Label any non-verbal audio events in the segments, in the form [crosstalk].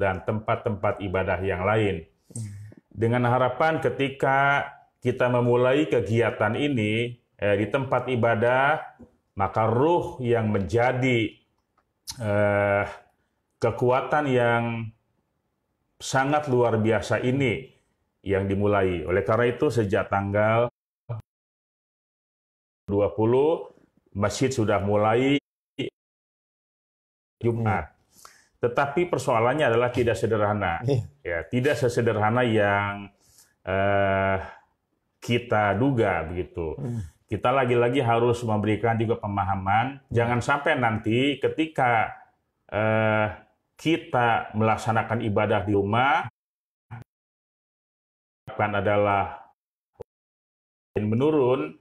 dan tempat-tempat ibadah yang lain. Dengan harapan ketika kita memulai kegiatan ini eh, di tempat ibadah, maka ruh yang menjadi eh, kekuatan yang sangat luar biasa ini yang dimulai. Oleh karena itu sejak tanggal 20 masjid sudah mulai Jumat. Tetapi persoalannya adalah tidak sederhana. Iya. Ya, tidak sesederhana yang eh, kita duga begitu. Kita lagi-lagi harus memberikan juga pemahaman. Jangan sampai nanti ketika eh, kita melaksanakan ibadah di rumah akan adalah menurun.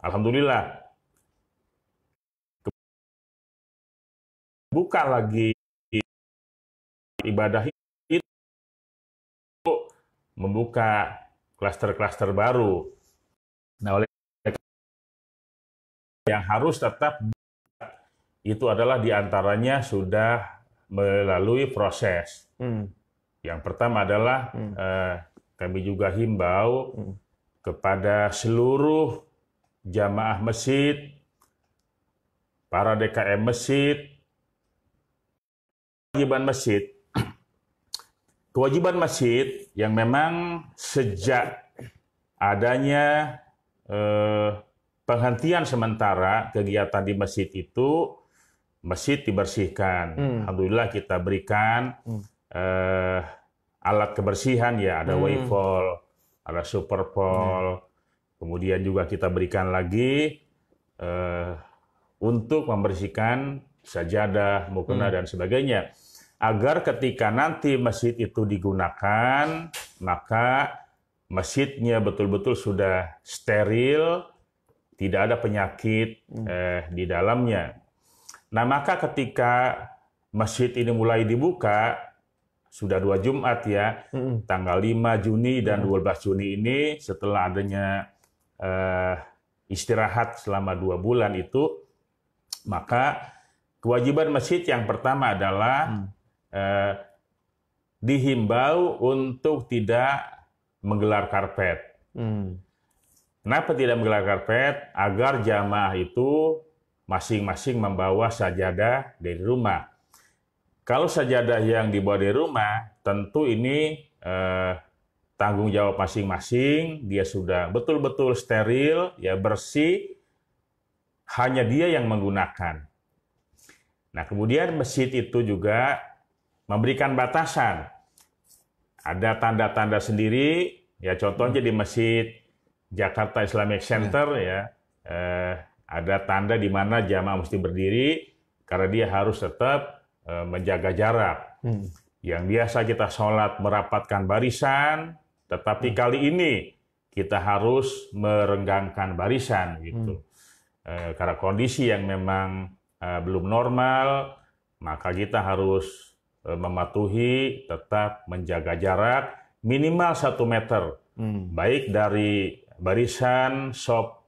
Alhamdulillah buka lagi ibadah itu membuka klaster-klaster baru. Nah, oleh yang harus tetap itu adalah di antaranya sudah melalui proses. Hmm. Yang pertama adalah Hmm. eh, kami juga himbau Hmm. kepada seluruh jamaah masjid, para DKM masjid, kewajiban masjid, kewajiban masjid yang memang sejak adanya eh, penghentian sementara kegiatan di masjid itu, masjid dibersihkan. Hmm. Alhamdulillah kita berikan Hmm. eh, alat kebersihan ya, ada Hmm. Wayfall, ada Superpol, kemudian juga kita berikan lagi eh, untuk membersihkan sajadah, mukena Hmm. dan sebagainya. Agar ketika nanti masjid itu digunakan, maka masjidnya betul-betul sudah steril, tidak ada penyakit Hmm. eh, di dalamnya. Nah, maka ketika masjid ini mulai dibuka, sudah dua Jumat ya, Hmm. tanggal 5 Juni dan 12 Juni ini setelah adanya eh, istirahat selama dua bulan itu, maka kewajiban masjid yang pertama adalah Hmm. Eh, dihimbau untuk tidak menggelar karpet. Hmm. Kenapa tidak menggelar karpet? Agar jamaah itu masing-masing membawa sajadah dari rumah. Kalau sajadah yang dibawa dari rumah, tentu ini eh, tanggung jawab masing-masing. Dia sudah betul-betul steril, ya bersih. Hanya dia yang menggunakan. Nah, kemudian masjid itu juga memberikan batasan. Ada tanda-tanda sendiri, ya contohnya di masjid Jakarta Islamic Center ya, eh, ada tanda di mana jamaah mesti berdiri karena dia harus tetap eh, menjaga jarak. Hmm. Yang biasa kita sholat merapatkan barisan, tetapi kali ini kita harus merenggangkan barisan gitu. Eh, karena kondisi yang memang eh, belum normal, maka kita harus mematuhi tetap menjaga jarak minimal satu meter Hmm. baik dari barisan shop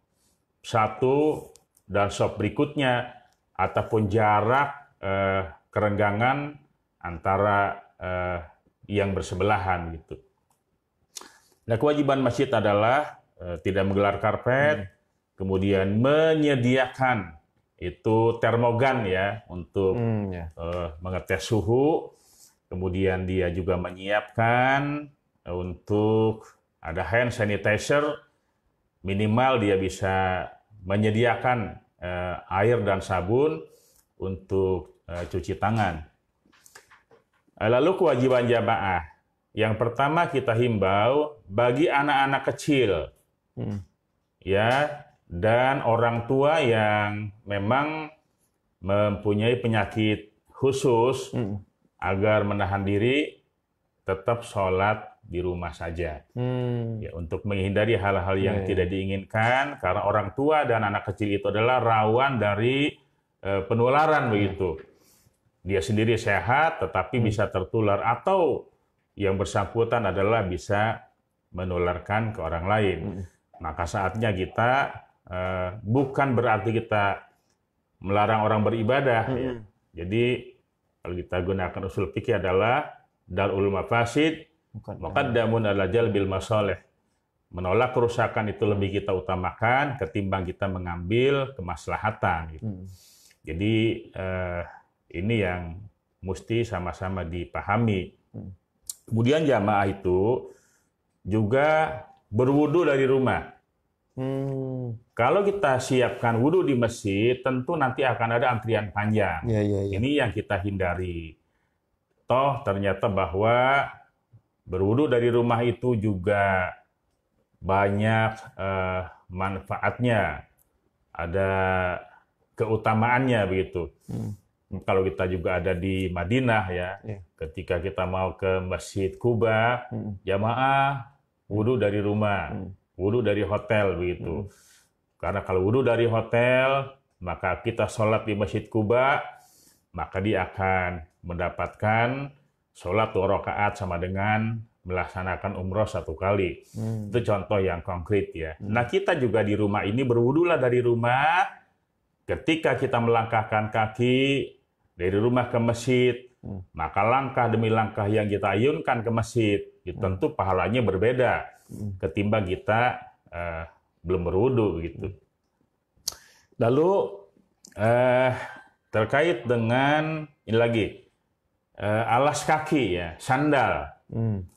satu dan shop berikutnya ataupun jarak eh, kerenggangan antara eh, yang bersebelahan gitu. Nah kewajiban masjid adalah eh, tidak menggelar karpet, kemudian menyediakan itu termogan ya untuk Hmm, ya. eh, mengetes suhu, kemudian dia juga menyiapkan untuk ada hand sanitizer, minimal dia bisa menyediakan eh, air dan sabun untuk eh, cuci tangan. Lalu kewajiban jamaah. Yang pertama kita himbau bagi anak-anak kecil Hmm. ya dan orang tua yang memang mempunyai penyakit khusus Hmm. agar menahan diri tetap sholat di rumah saja Hmm. ya untuk menghindari hal-hal yang iya. tidak diinginkan karena orang tua dan anak kecil itu adalah rawan dari eh, penularan begitu dia sendiri sehat tetapi bisa tertular atau yang bersangkutan adalah bisa menularkan ke orang lain Hmm. maka saatnya kita eh, bukan berarti kita melarang orang beribadah ya. Hmm. jadi kalau kita gunakan usul fikih adalah darul mafasid muqaddamun ala jalbil masalih. Menolak kerusakan itu lebih kita utamakan ketimbang kita mengambil kemaslahatan. Gitu. Hmm. Jadi eh, ini yang mesti sama-sama dipahami. Hmm. Kemudian jamaah itu juga berwudu dari rumah. Hmm. Kalau kita siapkan wudhu di masjid, tentu nanti akan ada antrian panjang. Ya, ya, ya. Ini yang kita hindari. Toh ternyata bahwa berwudhu dari rumah itu juga banyak uh, manfaatnya, ada keutamaannya begitu. Hmm. Kalau kita juga ada di Madinah ya, ya. ketika kita mau ke Masjid Kuba, hmm. jamaah wudhu dari rumah. Hmm wudhu dari hotel begitu. Hmm. Karena kalau wudhu dari hotel, maka kita sholat di Masjid Kuba, maka dia akan mendapatkan sholat dua rakaat sama dengan melaksanakan umroh satu kali. Hmm. Itu contoh yang konkret ya. Hmm. Nah kita juga di rumah ini berwudulah dari rumah. Ketika kita melangkahkan kaki dari rumah ke masjid, hmm. maka langkah demi langkah yang kita ayunkan ke masjid. Tentu pahalanya berbeda ketimbang kita uh, belum berwudu gitu. Lalu uh, terkait dengan ini lagi uh, alas kaki ya sandal. Hmm.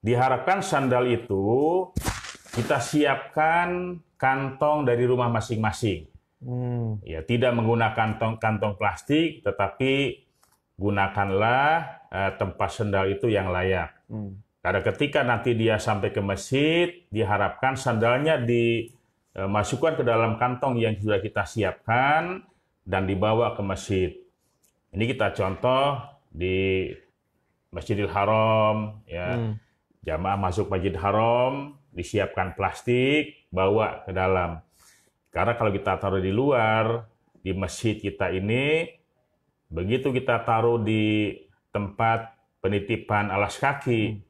Diharapkan sandal itu kita siapkan kantong dari rumah masing-masing. Hmm. Ya tidak menggunakan kantong kantong plastik, tetapi gunakanlah uh, tempat sandal itu yang layak. Hmm. Karena ketika nanti dia sampai ke masjid, diharapkan sandalnya dimasukkan ke dalam kantong yang sudah kita siapkan dan dibawa ke masjid. Ini kita contoh di Masjidil Haram, ya. Hmm. Jamaah masuk Masjid Haram, disiapkan plastik, bawa ke dalam. Karena kalau kita taruh di luar, di masjid kita ini, begitu kita taruh di tempat penitipan alas kaki, hmm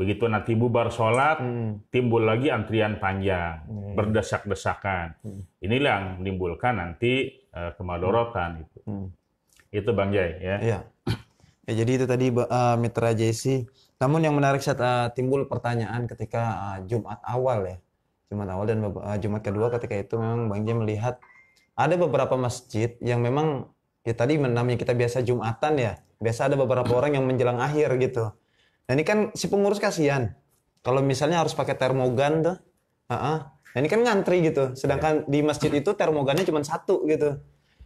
Begitu nanti bubar sholat, hmm. timbul lagi antrian panjang, hmm. berdesak-desakan. Hmm. Inilah yang menimbulkan nanti uh, kemadorotan itu. Hmm. Itu Bang Jai ya. Iya. [clears throat] Ya, jadi itu tadi uh, Mitra JC. Namun yang menarik saat uh, timbul pertanyaan ketika uh, Jumat awal ya. Jumat awal dan uh, Jumat kedua ketika itu memang Bang Jai melihat ada beberapa masjid yang memang ya tadi namanya kita biasa Jumatan ya. Biasa ada beberapa orang yang menjelang akhir gitu Nah ini kan si pengurus kasihan. Kalau misalnya harus pakai termogan tuh, uh -uh. Nah, ini kan ngantri gitu. Sedangkan di masjid itu termogannya cuma satu gitu.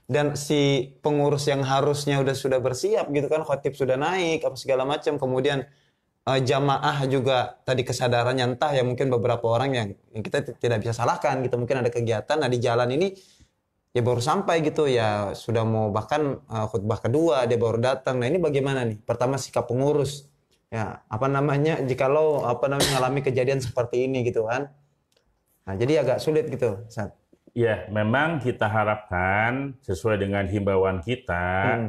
Dan si pengurus yang harusnya udah sudah bersiap gitu kan, khotib sudah naik apa segala macam. Kemudian uh, jamaah juga tadi kesadarannya entah ya mungkin beberapa orang yang, yang kita tidak bisa salahkan gitu. Mungkin ada kegiatan, nah di jalan ini ya baru sampai gitu ya sudah mau bahkan uh, khutbah kedua dia baru datang. Nah ini bagaimana nih? Pertama sikap pengurus ya apa namanya jika lo apa namanya mengalami kejadian seperti ini gitu kan nah jadi agak sulit gitu saat ya memang kita harapkan sesuai dengan himbauan kita hmm.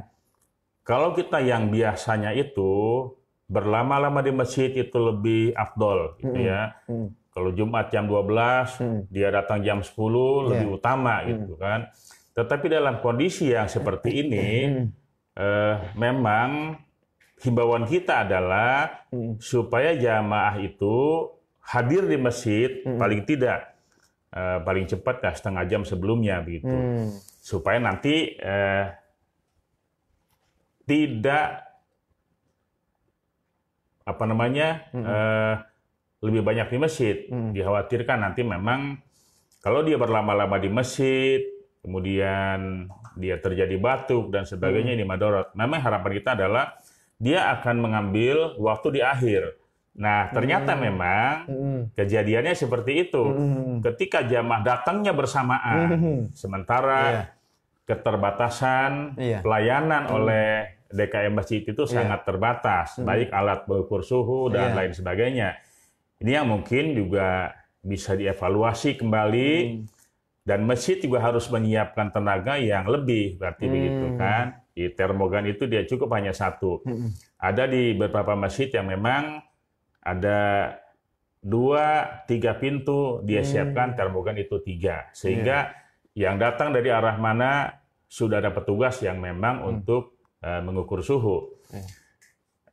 kalau kita yang biasanya itu berlama-lama di masjid itu lebih afdol gitu hmm. ya hmm. kalau Jumat jam 12 hmm. dia datang jam 10 yeah. lebih utama hmm. gitu kan tetapi dalam kondisi yang seperti [coughs] ini hmm. eh, memang himbauan kita adalah hmm. supaya jamaah itu hadir di masjid hmm. paling tidak uh, paling cepat ya setengah jam sebelumnya begitu hmm. supaya nanti uh, tidak apa namanya hmm. uh, lebih banyak di masjid hmm. dikhawatirkan nanti memang kalau dia berlama-lama di masjid kemudian dia terjadi batuk dan sebagainya hmm. ini madorot memang harapan kita adalah dia akan mengambil waktu di akhir. Nah, ternyata hmm. memang hmm. kejadiannya seperti itu. Hmm. Ketika jamaah datangnya bersamaan, hmm. sementara yeah. keterbatasan yeah. pelayanan hmm. oleh DKM Masjid itu yeah. sangat terbatas, hmm. baik alat pengukur suhu dan yeah. lain sebagainya. Ini yang mungkin juga bisa dievaluasi kembali. Hmm. Dan masjid juga harus menyiapkan tenaga yang lebih, berarti hmm. begitu kan? Di termogan itu dia cukup hanya satu. Hmm. Ada di beberapa masjid yang memang ada dua, tiga pintu dia hmm. siapkan termogan itu tiga, sehingga yeah. yang datang dari arah mana sudah ada petugas yang memang hmm. untuk eh, mengukur suhu. Ya.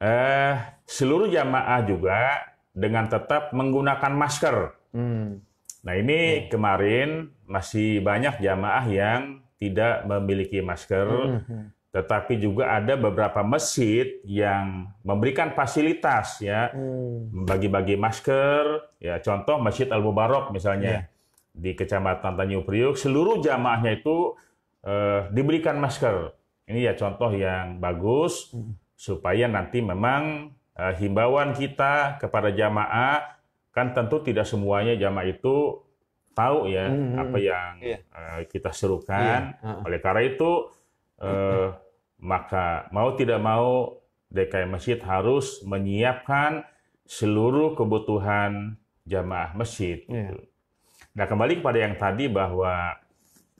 Eh, seluruh jamaah juga dengan tetap menggunakan masker. Hmm. Nah ini kemarin masih banyak jamaah yang tidak memiliki masker, Hmm. tetapi juga ada beberapa masjid yang memberikan fasilitas ya, Hmm. bagi-bagi masker. Ya contoh Masjid Al Mubarok misalnya di Kecamatan Tanjung Priuk, seluruh jamaahnya itu eh, diberikan masker. Ini ya contoh yang bagus supaya nanti memang eh, himbauan kita kepada jamaah kan tentu tidak semuanya jamaah itu tahu ya Hmm, hmm, apa yang Iya. eh, kita serukan. Iya, heeh. Oleh karena itu eh, maka mau tidak mau DKI Masjid harus menyiapkan seluruh kebutuhan jamaah masjid. Iya. gitu. Nah kembali kepada yang tadi bahwa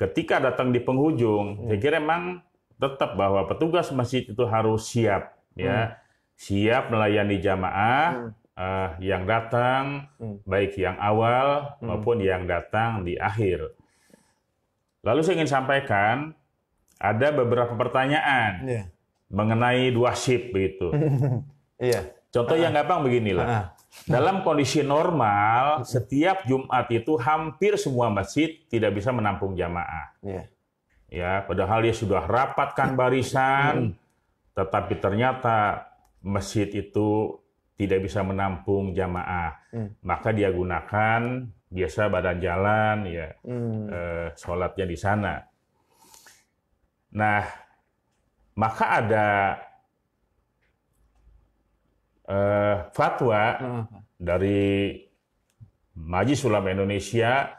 ketika datang di penghujung, saya kira memang tetap bahwa petugas masjid itu harus siap, ya, siap melayani jamaah eh, yang datang, Hmm. baik yang awal maupun yang datang di akhir. Lalu saya ingin sampaikan ada beberapa pertanyaan Iya. mengenai dua shift begitu. [laughs] Iya. Contoh yang gampang beginilah. Ah. Dalam kondisi normal, setiap Jumat itu hampir semua masjid tidak bisa menampung jamaah. Iya. Ya, padahal dia sudah rapatkan barisan, tetapi ternyata masjid itu tidak bisa menampung jamaah. Hmm. Maka dia gunakan biasa badan jalan, ya, Hmm. eh, sholatnya di sana. Nah, maka ada eh, fatwa Ah. dari Majelis Ulama Indonesia,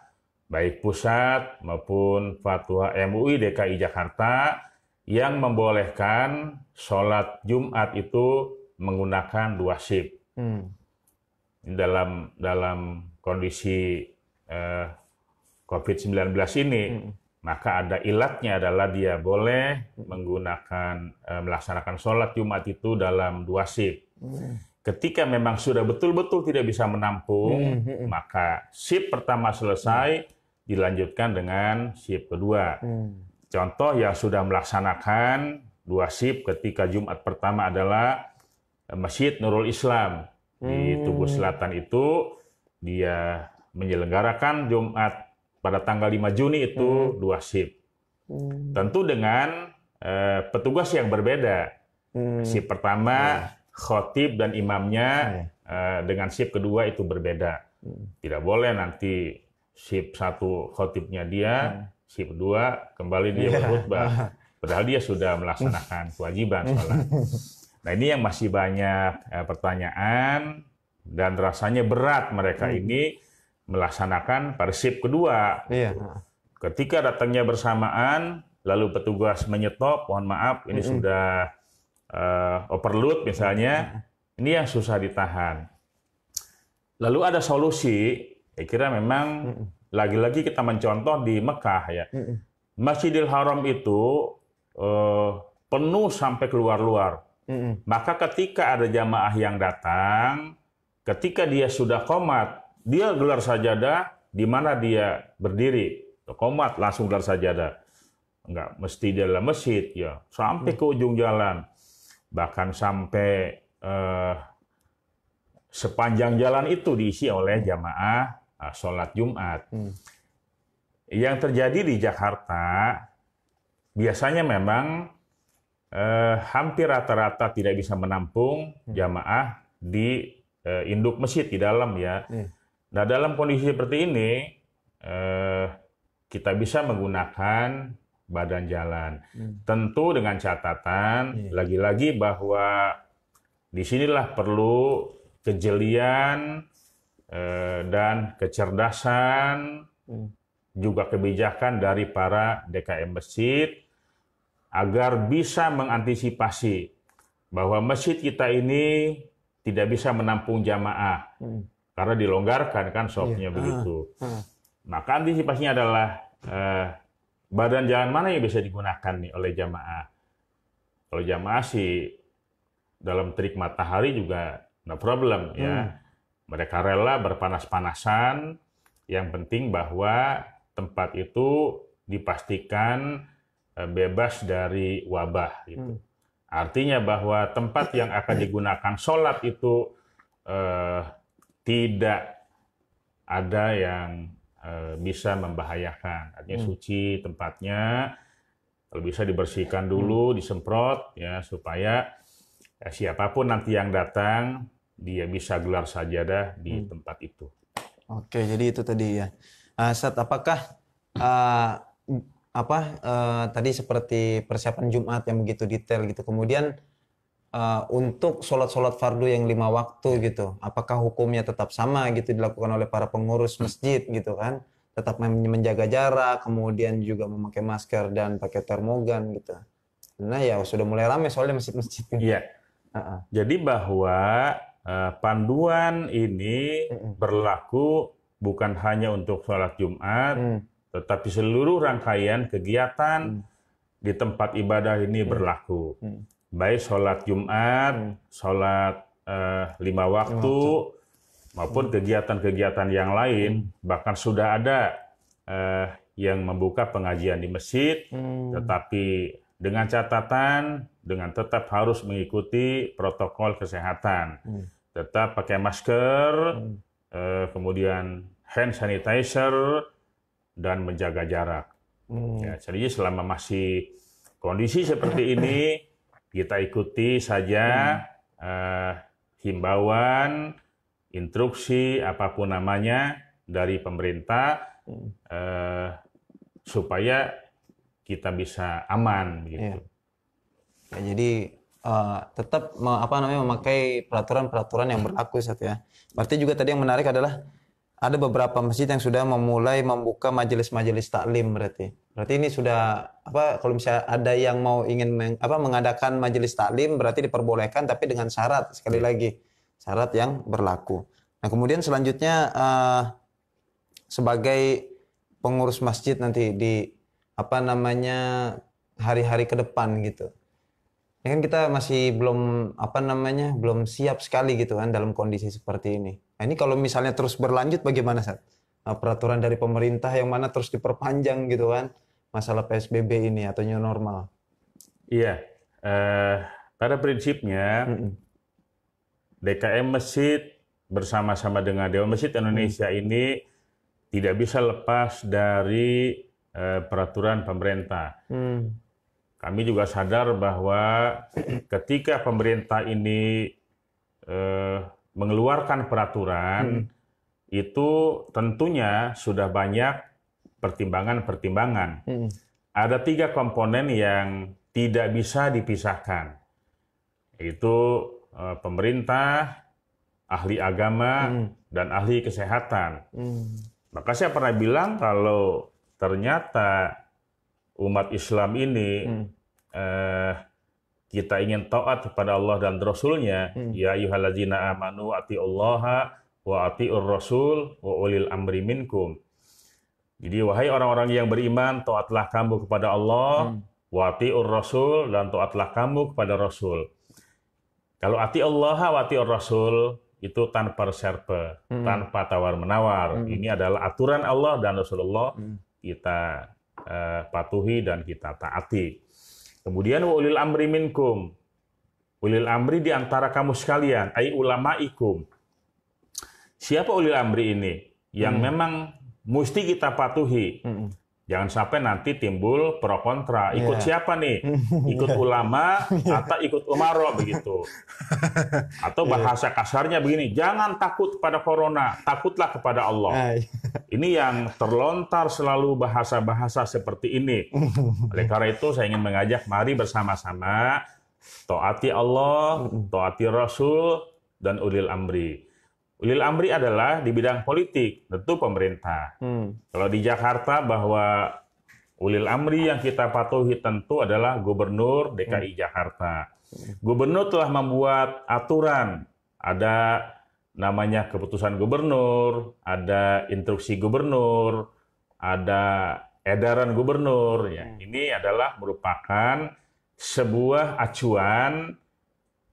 baik pusat maupun fatwa MUI DKI Jakarta yang membolehkan sholat Jumat itu menggunakan dua shift Hmm. dalam dalam kondisi eh, COVID-19 ini. Maka ada ilatnya adalah dia boleh menggunakan eh, melaksanakan sholat Jumat itu dalam dua shift. Ketika memang sudah betul-betul tidak bisa menampung, maka shift pertama selesai, dilanjutkan dengan shift kedua. Hmm. Contoh yang sudah melaksanakan dua shift ketika Jumat pertama adalah Masjid Nurul Islam di Tugu Selatan itu dia menyelenggarakan Jumat pada tanggal 5 Juni itu dua shift. Hmm. Tentu dengan eh, petugas yang berbeda. Hmm. Shift pertama khotib dan imamnya eh, dengan shift kedua itu berbeda. Tidak boleh nanti shift satu khotibnya dia, shift dua kembali dia berkhutbah. [laughs] Padahal dia sudah melaksanakan kewajiban sholat. [laughs] Nah ini yang masih banyak eh, pertanyaan dan rasanya berat mereka ini melaksanakan shift kedua. Iya. Ketika datangnya bersamaan, lalu petugas menyetop, mohon maaf, ini sudah eh, overload misalnya, ini yang susah ditahan. Lalu ada solusi, saya kira memang lagi-lagi kita mencontoh di Mekah ya. Masjidil Haram itu eh, penuh sampai keluar-luar. Hmm. Maka ketika ada jamaah yang datang, ketika dia sudah komat, dia gelar sajadah di mana dia berdiri. Komat langsung gelar sajadah. Enggak mesti di dalam masjid ya, sampai ke ujung jalan. Bahkan sampai eh, sepanjang jalan itu diisi oleh jamaah eh, sholat Jumat. Hmm. Yang terjadi di Jakarta biasanya memang eh, hampir rata-rata tidak bisa menampung jamaah di eh, induk masjid di dalam ya. Iya. Nah dalam kondisi seperti ini eh, kita bisa menggunakan badan jalan. Hmm. Tentu dengan catatan lagi-lagi bahwa di sinilah perlu kejelian eh, dan kecerdasan Hmm. juga kebijakan dari para DKM masjid agar bisa mengantisipasi bahwa masjid kita ini tidak bisa menampung jamaah Hmm. karena dilonggarkan kan sopnya Iya. begitu. Ah. Maka antisipasinya adalah eh, badan jalan mana yang bisa digunakan nih oleh jamaah. Kalau jamaah sih dalam terik matahari juga no problem ya. Mereka rela berpanas-panasan. Yang penting bahwa tempat itu dipastikan bebas dari wabah gitu. Hmm. Artinya bahwa tempat yang akan digunakan sholat itu eh, tidak ada yang eh, bisa membahayakan. Artinya Hmm. suci tempatnya, kalau bisa dibersihkan dulu, disemprot ya supaya ya, siapa pun nanti yang datang dia bisa gelar sajadah di Hmm. tempat itu. Oke, jadi itu tadi ya. Sat, apakah ah, apa eh, tadi seperti persiapan Jumat yang begitu detail gitu. Kemudian ah, untuk sholat-sholat fardu yang lima waktu gitu, apakah hukumnya tetap sama gitu dilakukan oleh para pengurus masjid gitu kan? Tetap men- menjaga jarak, kemudian juga memakai masker dan pakai termogan gitu. Nah ya sudah mulai ramai soalnya masjid-masjid. Iya. Ah, ah. Jadi bahwa eh, panduan ini Mm-mm. berlaku bukan hanya untuk sholat Jumat, Hmm, tetapi seluruh rangkaian kegiatan Hmm. di tempat ibadah ini berlaku. Hmm. Baik sholat Jumat, Hmm. sholat eh, lima waktu, maupun kegiatan-kegiatan yang lain. Bahkan sudah ada eh, yang membuka pengajian di masjid, hmm, tetapi dengan catatan dengan tetap harus mengikuti protokol kesehatan, Hmm. tetap pakai masker, hmm. eh, kemudian hand sanitizer dan menjaga jarak. Hmm. Ya, jadi selama masih kondisi seperti ini kita ikuti saja eh, himbauan, instruksi apa pun namanya dari pemerintah Hmm. eh, supaya kita bisa aman gitu. Iya. Ya, jadi eh, tetap apa namanya memakai peraturan-peraturan yang berlaku Sat, ya. Berarti juga tadi yang menarik adalah ada beberapa masjid yang sudah memulai membuka majelis-majelis taklim berarti. Berarti ini sudah apa kalau misalnya ada yang mau ingin meng- apa mengadakan majelis taklim berarti diperbolehkan tapi dengan syarat sekali lagi syarat yang berlaku. Nah, kemudian selanjutnya eh, sebagai pengurus masjid nanti di apa namanya hari-hari ke depan gitu. Ya kan kita masih belum apa namanya belum siap sekali gitu kan dalam kondisi seperti ini. Nah, ini kalau misalnya terus berlanjut bagaimana saat peraturan dari pemerintah yang mana terus diperpanjang gitu kan masalah PSBB ini atau new normal. Iya, eh, pada prinsipnya Mm-mm. DKM Masjid bersama-sama dengan Dewan Masjid Indonesia ini tidak bisa lepas dari eh, peraturan pemerintah. Hmm. Kami juga sadar bahwa ketika pemerintah ini eh, mengeluarkan peraturan, itu tentunya sudah banyak pertimbangan-pertimbangan. Mm-mm. Ada tiga komponen yang tidak bisa dipisahkan, yaitu eh, pemerintah, ahli agama, Mm. dan ahli kesehatan. Mm. Maka saya pernah bilang kalau ternyata umat Islam ini Mm. eh, kita ingin taat kepada Allah dan Rasulnya, Hmm. ya ayyuhalladzina amanu atiullaha wa atiur rasul wa ulil amri minkum. Jadi wahai orang-orang yang beriman, taatlah kamu kepada Allah, Hmm. wa atiur rasul dan taatlah kamu kepada Rasul. Kalau ati Allah wa atiur rasul itu tanpa reserve, Hmm. tanpa tawar-menawar. Hmm. Ini adalah aturan Allah dan Rasulullah Hmm. kita eh, patuhi dan kita taati. Kemudian wa ulil amri minkum. Ulil amri di antara kamu sekalian, ai ulamaikum. Siapa ulil amri ini? Yang Hmm. memang mesti kita patuhi. Mm-mm. Jangan sampai nanti timbul pro kontra. Ikut Iya. siapa nih? [laughs] Ikut ulama atau ikut umaro begitu. [laughs] Atau bahasa kasarnya begini, jangan takut kepada corona, takutlah kepada Allah. Ah, iya. Ini yang terlontar selalu bahasa-bahasa seperti ini. [laughs] Oleh karena itu saya ingin mengajak mari bersama-sama taati Allah, taati Rasul, dan ulil amri. Ulil amri adalah di bidang politik, tentu pemerintah. Hmm. Kalau di Jakarta bahwa ulil amri yang kita patuhi tentu adalah Gubernur DKI Jakarta. Gubernur telah membuat aturan, ada namanya keputusan gubernur, ada instruksi gubernur, ada edaran gubernur. Ya, ini adalah merupakan sebuah acuan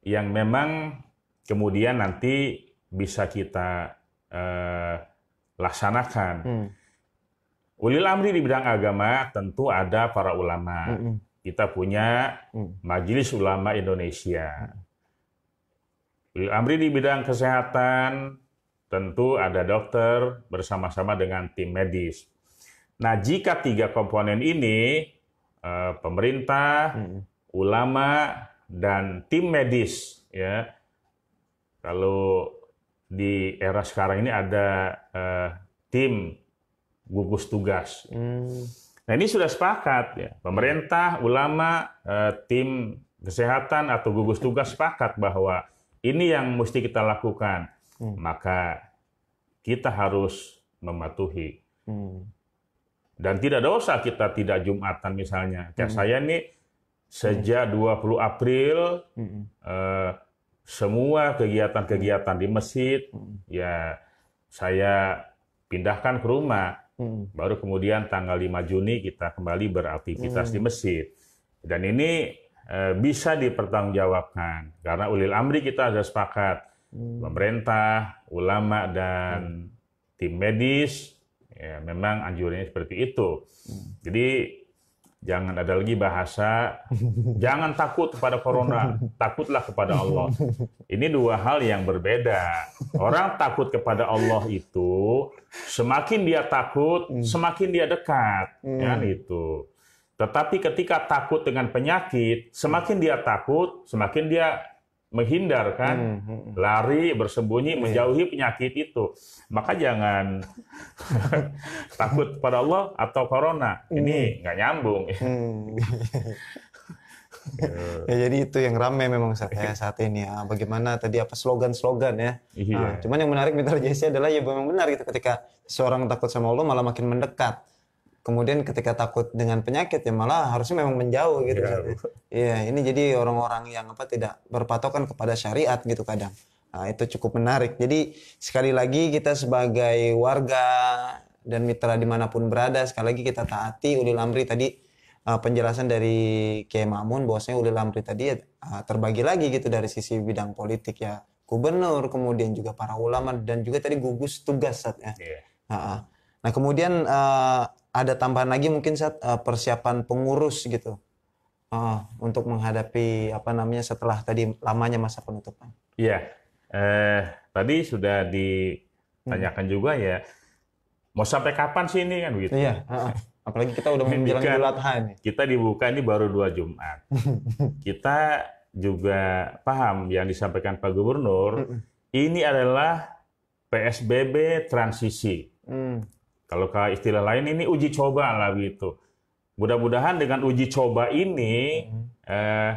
yang memang kemudian nanti bisa kita eh, laksanakan. Hmm. Ulil amri di bidang agama tentu ada para ulama. Mm-mm. kita punya Hmm. Majelis Ulama Indonesia. Ulil Amri di bidang kesehatan tentu ada dokter bersama-sama dengan tim medis. Nah, jika tiga komponen ini eh, pemerintah, Hmm. ulama dan tim medis ya. Kalau di era sekarang ini ada eh, tim gugus tugas. Hmm. Nah, ini sudah sepakat ya. Pemerintah, ulama, eh, tim kesehatan atau gugus tugas sepakat bahwa ini yang mesti kita lakukan. Hmm. Maka kita harus mematuhi. Hmm. Dan tidak dosa kita tidak Jumatan misalnya. Kayak saya nih sejak 20 April Hmm. eh, semua kegiatan-kegiatan di masjid Hmm. ya saya pindahkan ke rumah. Hmm. Baru kemudian tanggal 5 Juni kita kembali beraktivitas Hmm. di masjid. Dan ini eh, bisa dipertanggungjawabkan karena ulil amri kita sudah sepakat Hmm. pemerintah, ulama dan tim medis ya memang anjurannya seperti itu. Jadi jangan ada lagi bahasa [laughs] jangan takut kepada corona, takutlah kepada Allah. Ini dua hal yang berbeda. Orang takut kepada Allah itu semakin dia takut, semakin dia dekat, kan itu. Tetapi ketika takut dengan penyakit, semakin dia takut, semakin dia menghindar kan, Hmm. Hmm. lari, bersembunyi, menjauhi penyakit itu. Maka jangan [laughs] takut pada Allah atau corona. Ini nggak nyambung. Hmm. [laughs] ya jadi itu yang ramai memang saat, ya, saat ini ya. Bagaimana tadi apa slogan-slogan ya. Iya. Nah, cuman yang menarik Mitra Jesse adalah ya memang benar gitu ketika seorang takut sama Allah malah makin mendekat. Kemudian ketika takut dengan penyakit ya malah harusnya memang menjauh gitu. Ya. Iya, ini jadi orang-orang yang apa tidak berpatokan kepada syariat gitu kadang. Nah, itu cukup menarik. Jadi sekali lagi kita sebagai warga dan mitra di mana pun berada, sekali lagi kita taati ulil amri tadi uh, penjelasan dari Kiai Mamun bahwasanya ulil amri tadi uh, terbagi lagi gitu dari sisi bidang politik ya gubernur kemudian juga para ulama dan juga tadi gugus tugas ya. Iya. Nah, nah kemudian uh, ada tambahan lagi mungkin saat uh, persiapan pengurus gitu uh, untuk menghadapi apa namanya setelah tadi lamanya masa penutupan. Iya. Eh, tadi sudah ditanyakan juga ya. Mau sampai kapan sih ini kan begitu? Iya. uh-uh. Apalagi kita udah Ini menjelang Idul Adha nih. Kita dibuka ini baru dua Jumat. [laughs] Kita juga paham yang disampaikan Pak Gubernur. Ini adalah PSBB transisi. Hmm. Kalau kalau istilah lain ini uji coba lah gitu. Mudah-mudahan dengan uji coba ini eh,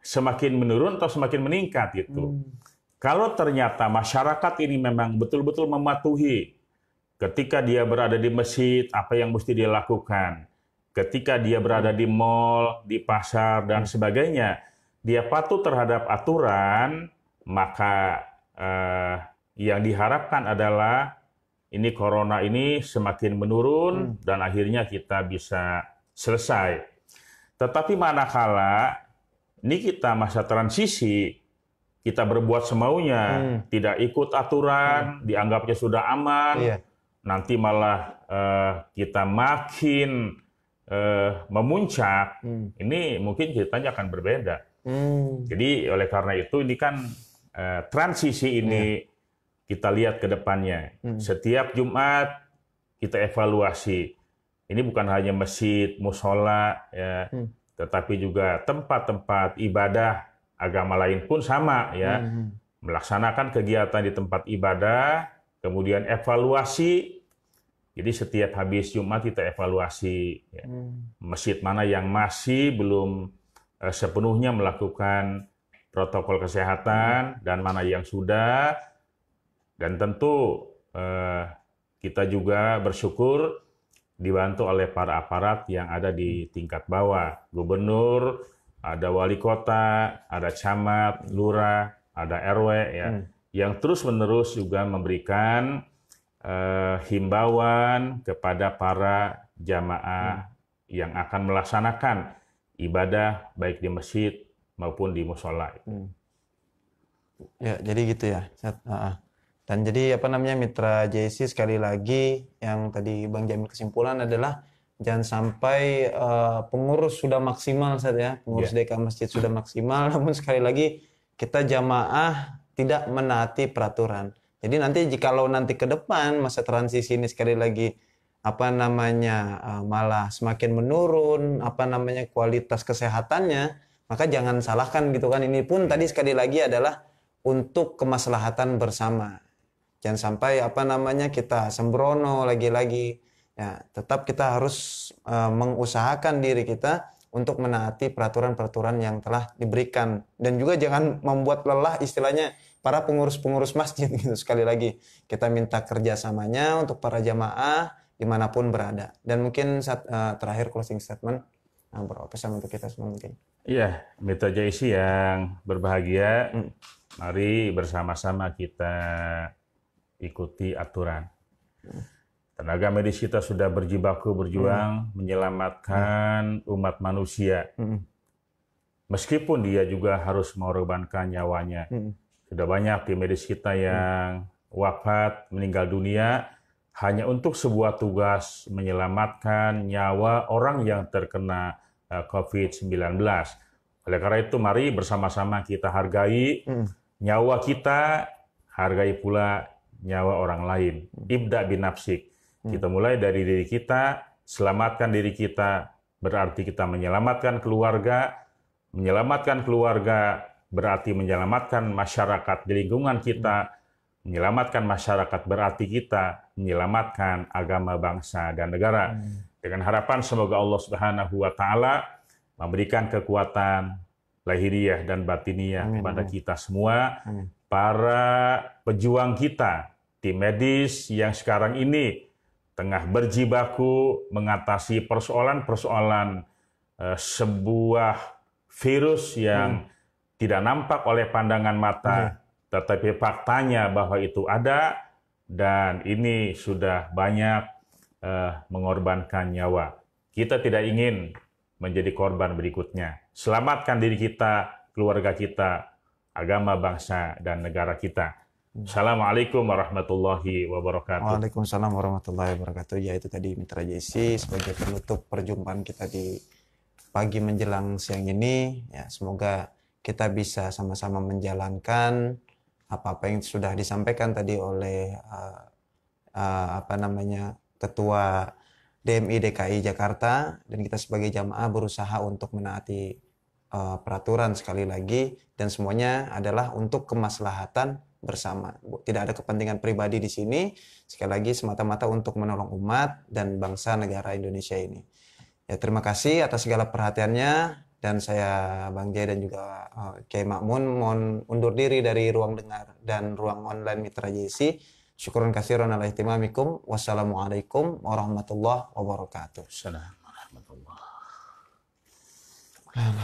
semakin menurun atau semakin meningkat gitu. Kalau ternyata masyarakat ini memang betul-betul mematuhi ketika dia berada di masjid apa yang mesti dia lakukan, ketika dia berada di mall, di pasar dan sebagainya, dia patuh terhadap aturan, maka eh, yang diharapkan adalah ini corona ini semakin menurun dan akhirnya kita bisa selesai. Tetapi manakala ini kita masa transisi, kita berbuat semaunya, Hmm. tidak ikut aturan, dianggapnya sudah aman, Iya. nanti malah eh, kita makin eh, memuncak, Hmm. ini mungkin ceritanya akan berbeda. Hmm. Jadi oleh karena itu ini kan eh, transisi ini kita lihat ke depannya. Hmm. Setiap Jumat kita evaluasi. Ini bukan hanya masjid, musola, ya, Hmm. tetapi juga tempat-tempat ibadah agama lain pun sama ya. Hmm. Melaksanakan kegiatan di tempat ibadah, kemudian evaluasi. Jadi setiap habis Jumat kita evaluasi ya Hmm. masjid mana yang masih belum eh, sepenuhnya melakukan protokol kesehatan dan mana yang sudah dan tentu eh, kita juga bersyukur dibantu oleh para aparat yang ada di tingkat bawah gubernur ada wali kota ada camat lurah ada rw ya Hmm. yang terus menerus juga memberikan eh, himbauan kepada para jamaah yang akan melaksanakan ibadah baik di masjid maupun di musola. Hmm. Ya, jadi gitu ya. Ah, ah. Dan jadi apa namanya Mitra JC sekali lagi yang tadi Bang Jamil kesimpulan adalah jangan sampai uh, pengurus sudah maksimal saat ya. Pengurus yeah. DK masjid sudah maksimal. [laughs] Namun sekali lagi kita jamaah tidak menaati peraturan. Jadi nanti jikalau nanti ke depan masa transisi ini sekali lagi apa namanya uh, malah semakin menurun apa namanya kualitas kesehatannya maka jangan salahkan gitu kan. Ini pun tadi sekali lagi adalah untuk kemaslahatan bersama jangan sampai apa namanya kita sembrono lagi-lagi. Ya, tetap kita harus uh, mengusahakan diri kita untuk menaati peraturan-peraturan yang telah diberikan. Dan juga jangan membuat lelah istilahnya para pengurus-pengurus masjid [laughs] gitu. Sekali lagi kita minta kerjasamanya untuk para jamaah di mana pun berada. Dan mungkin saat uh, terakhir closing statement nah, berapa pesan untuk kita semua mungkin. Iya Mitra Jaisi yang berbahagia. Hmm. mari bersama-sama kita ikuti aturan Tenaga medis kita sudah berjibaku berjuang hmm. menyelamatkan hmm. umat manusia. Hmm. Meskipun dia juga harus mengorbankan nyawanya. Hmm. Sudah banyak tim medis kita yang hmm. wafat, meninggal dunia hanya untuk sebuah tugas menyelamatkan nyawa orang yang terkena eh, COVID-19. Oleh karena itu mari bersama-sama kita hargai hmm. nyawa kita, hargai pula nyawa orang lain. Hmm. Ibda binafsik kita mulai dari diri kita, selamatkan diri kita, berarti kita menyelamatkan keluarga, menyelamatkan keluarga berarti menyelamatkan masyarakat di lingkungan kita, menyelamatkan masyarakat berarti kita menyelamatkan agama bangsa dan negara. Dengan harapan semoga Allah Subhanahu wa taala memberikan kekuatan lahiriah dan batiniah kepada kita semua, para pejuang kita, tim medis yang sekarang ini tengah berjibaku mengatasi persoalan-persoalan uh, sebuah virus yang hmm. tidak nampak oleh pandangan mata, hmm. tetapi faktanya bahwa itu ada dan ini sudah banyak uh, mengorbankan nyawa. Kita tidak ingin menjadi korban berikutnya. Selamatkan diri kita, keluarga kita, agama bangsa dan negara kita. Assalamualaikum warahmatullahi wabarakatuh. Waalaikumsalam warahmatullahi wabarakatuh. Ya itu tadi Mitra Jesse sebagai penutup perjumpaan kita di pagi menjelang siang ini. Ya semoga kita bisa sama-sama menjalankan apa-apa yang sudah disampaikan tadi oleh uh, uh, apa namanya Ketua DMI DKI Jakarta dan kita sebagai jamaah berusaha untuk menaati uh, peraturan sekali lagi dan semuanya adalah untuk kemaslahatan bersama. Tidak ada kepentingan pribadi di sini, sekali lagi semata-mata untuk menolong umat dan bangsa negara Indonesia ini. Ya, terima kasih atas segala perhatiannya dan saya Bang Jai dan juga uh, Kiai Makmun mohon undur diri dari ruang dengar dan ruang online Mitra JC. Syukurun kasiron ala ihtimamikum. Wassalamualaikum warahmatullahi wabarakatuh. Assalamualaikum warahmatullahi wabarakatuh.